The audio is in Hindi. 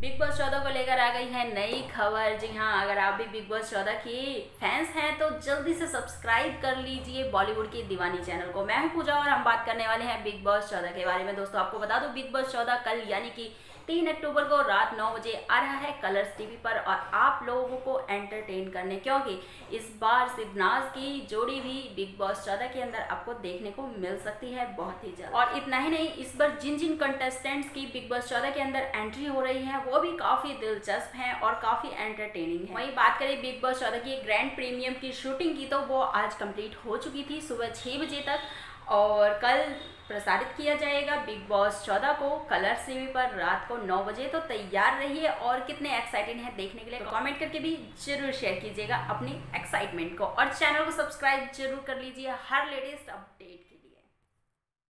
बिग बॉस चौदह को लेकर आ गई है नई खबर। जी हाँ अगर आप भी बिग बॉस चौदह की फैंस हैं तो जल्दी से सब्सक्राइब कर लीजिए बॉलीवुड की दीवानी चैनल को। मैं हूँ पूजा और हम बात करने वाले हैं बिग बॉस चौदह के बारे में। दोस्तों, आपको बता दूँ, बिग बॉस चौदह कल यानी कि तीन अक्टूबर को रात नौ बजे आ रहा है कलर्स टीवी पर और आप लोगों को एंटरटेन करने, क्योंकि इस बार सिबनाज की जोड़ी भी बिग बॉस चौदह के अंदर आपको देखने को मिल सकती है बहुत ही जल्द और इतना ही नहीं, इस बार जिन जिन कंटेस्टेंट्स की बिग बॉस चौदह के अंदर एंट्री हो रही है, वो भी काफ़ी दिलचस्प है और काफ़ी एंटरटेनिंग है। वही बात करें बिग बॉस चौदह की ग्रैंड प्रीमियम की शूटिंग की तो वो आज कंप्लीट हो चुकी थी सुबह छह बजे तक और कल प्रसारित किया जाएगा। बिग बॉस चौदह को कलर टीवी पर रात को नौ बजे तो तैयार रहिए और कितने एक्साइटेड हैं देखने के लिए तो कमेंट करके भी ज़रूर शेयर कीजिएगा अपनी एक्साइटमेंट को। और चैनल को सब्सक्राइब ज़रूर कर लीजिए हर लेटेस्ट अपडेट के